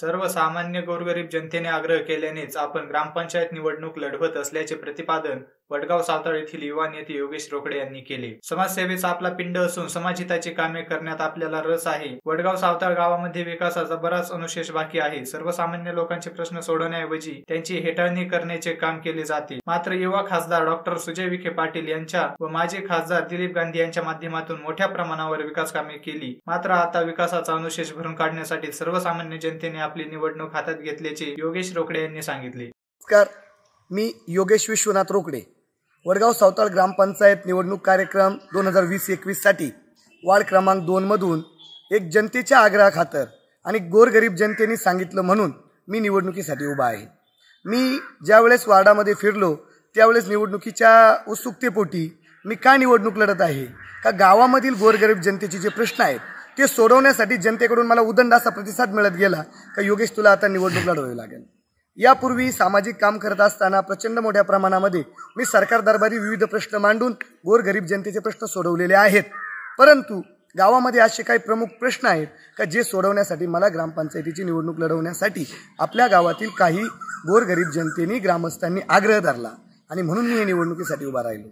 सर्वसामान्य गोरगरीब जनतेने आग्रह केल्यानेच आपण ग्रामपंचायत निवडणूक लढवत असल्याचे प्रतिपादन वडगाव सावताळ येथील युवा नेते योगेश रोकडे यांनी केले. समाजसेवेचा आपला पिंड असून समाजहिताची कामे करण्यात आपल्याला रस आहे. वडगाव सावताळ गावामध्ये विकासाचा बराच अनुशेष बाकी आहे. सर्वसामान्य लोकांचे प्रश्न सोडवण्याऐवजी त्यांची हेटाळणी करण्याचे काम केले जाते. मात्र युवा खासदार डॉक्टर सुजय विखे पाटील यांच्या व माजी खासदार दिलीप गांधी यांच्या माध्यमातून मोठ्या प्रमाणावर विकास कामे केली. मात्र आता विकासाचा अनुशेष भरून काढण्यासाठी सर्वसामान्य जनतेने आपली निवडणूक हातात घेतल्याचे योगेश रोकडे यांनी सांगितले. नमस्कार. मी योगेश विश्वनाथ रोकडे. वडगाव सावताळ ग्रामपंचायत निवडणूक कार्यक्रम दोन हजार वीस एकवीससाठी वार्ड क्रमांक दोनमधून एक जनतेच्या आग्रहाखातर आणि गोरगरीब जनतेने सांगितलं म्हणून मी निवडणुकीसाठी उभा आहे. मी ज्यावेळेस वार्डामध्ये फिरलो त्यावेळेस निवडणुकीच्या उत्सुकतेपोटी मी का निवडणूक लढत आहे? का गावामधील गोरगरीब जनतेचे जे प्रश्न आहेत ते सोडवण्यासाठी जनतेकडून मला उदंड असा प्रतिसाद मिळत गेला का योगेश तुला आता निवडणूक लढवावी लागेल? यापूर्वी सामाजिक काम करत असताना प्रचंड मोठ्या प्रमाणामध्ये मी सरकार दरबारी विविध प्रश्न मांडून गोरगरीब जनतेचे प्रश्न सोडवलेले आहेत. परंतु गावामध्ये असे काही प्रमुख प्रश्न आहेत का जे सोडवण्यासाठी मला ग्रामपंचायतीची निवडणूक लढवण्यासाठी आपल्या गावातील काही गोरगरीब जनतेने ग्रामस्थांनी आग्रह धरला आणि म्हणून मी या निवडणुकीसाठी उभा राहिलो.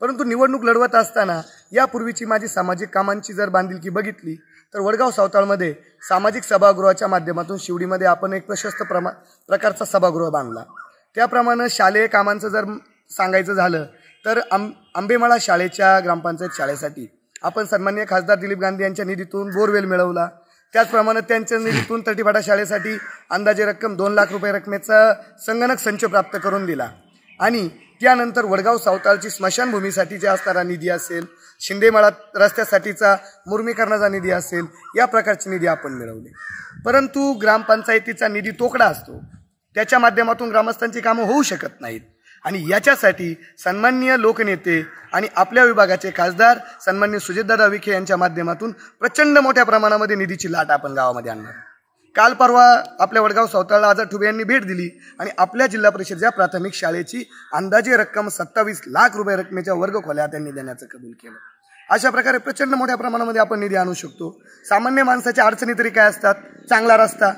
परंतु निवडणूक लढवत असताना यापूर्वीची माझी सामाजिक कामांची जर बांधिलकी बघितली तर वडगाव सावताळमध्ये सामाजिक सभागृहाच्या माध्यमातून शिवडीमध्ये आपण एक प्रशस्त प्रमा प्रकारचा सभागृह बांधला. त्याप्रमाणे शालेय कामांचं जर सांगायचं झालं तर आं आंबेमाळा शाळेच्या ग्रामपंचायत शाळेसाठी आपण सन्मान्य खासदार दिलीप गांधी यांच्या निधीतून बोरवेल मिळवला. त्याचप्रमाणे त्यांच्या निधीतून तटीफाटा शाळेसाठी अंदाजे रक्कम दोन लाख रुपये रकमेचा संगणक संच प्राप्त करून दिला. आणि त्यानंतर वडगाव सावताळची स्मशानभूमीसाठी जे असणारा निधी असेल शिंदेमाळा रस्त्यासाठीचा मुर्मीकरणाचा निधी असेल या प्रकारचे निधी आपण मिळवले. परंतु ग्रामपंचायतीचा निधी तोकडा असतो. त्याच्या माध्यमातून ग्रामस्थांची कामं होऊ शकत नाहीत. आणि याच्यासाठी सन्माननीय लोकनेते आणि आपल्या विभागाचे खासदार सन्मान्य सुजितदादा विखे यांच्या माध्यमातून प्रचंड मोठ्या प्रमाणामध्ये निधीची लाट आपण गावामध्ये आणणार काल परवा आपल्या वडगाव सावताळला आझाद ठुबे यांनी भेट दिली आणि आपल्या जिल्हा परिषदेच्या प्राथमिक शाळेची अंदाजे रक्कम सत्तावीस लाख रुपये रकमेच्या वर्ग खोल्या त्यांनी देण्याचं कबूल केलं. अशा प्रकारे प्रचंड मोठ्या प्रमाणामध्ये आपण निधी आणू शकतो. सामान्य माणसाच्या अडचणी तरी काय असतात? चांगला रस्ता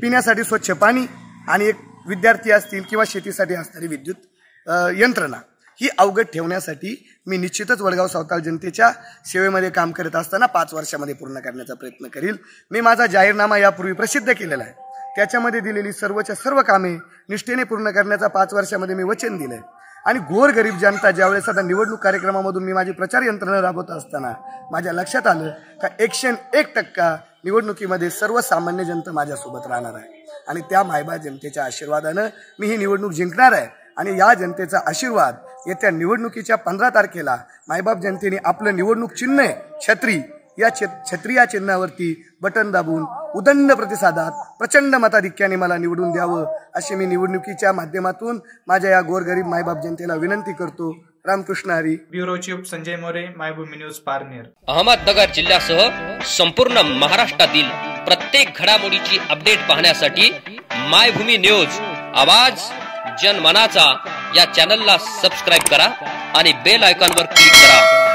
पिण्यासाठी स्वच्छ पाणी आणि एक विद्यार्थी असतील किंवा शेतीसाठी असणारी विद्युत यंत्रणा. ही अवगत ठेवण्यासाठी मी निश्चितच वडगाव सावताल जनतेच्या सेवेमध्ये काम करत असताना पाच वर्षामध्ये पूर्ण करण्याचा प्रयत्न करील. मी माझा जाहीरनामा यापूर्वी प्रसिद्ध केलेला आहे. त्याच्यामध्ये दिलेली सर्वच्या सर्व कामे निष्ठेने पूर्ण करण्याचा पाच वर्षामध्ये मी वचन दिलं आहे आणि गोरगरीब जनता ज्यावेळेस आता निवडणूक कार्यक्रमामधून मी माझी प्रचार यंत्रणा राबवत असताना माझ्या लक्षात आलं का एकशे एक टक्का निवडणुकीमध्ये सर्वसामान्य जनता माझ्यासोबत राहणार आहे. आणि त्या मायबा जनतेच्या आशीर्वादानं मी ही निवडणूक जिंकणार आहे. आणि या जनतेचा आशीर्वाद येत्या निवडणुकीच्या पंधरा तारखेला मायबाप जनतेने आपलं निवडणूक चिन्ह आहे छत्री. या छत्री या चिन्हावरती बटन दाबून उदंड प्रतिसादात प्रचंड मताधिक्याने मला निवडून द्यावं अशी मी निवडणुकीच्या माध्यमातून माझ्या या गोरगरीब मायबाप जनतेला विनंती करतो. Ramkrishna Hari. Bureau chief Sanjay More Maybhumi news Parner. Ahmednagar जिल्ह्यासह संपूर्ण महाराष्ट्रातील प्रत्येक घडामोडीची अपडेट पाहण्यासाठी मायभूमी न्यूज आवाज जनमनाचा या चॅनलला सबस्क्राईब करा आणि बेल आयकॉनवर क्लिक करा.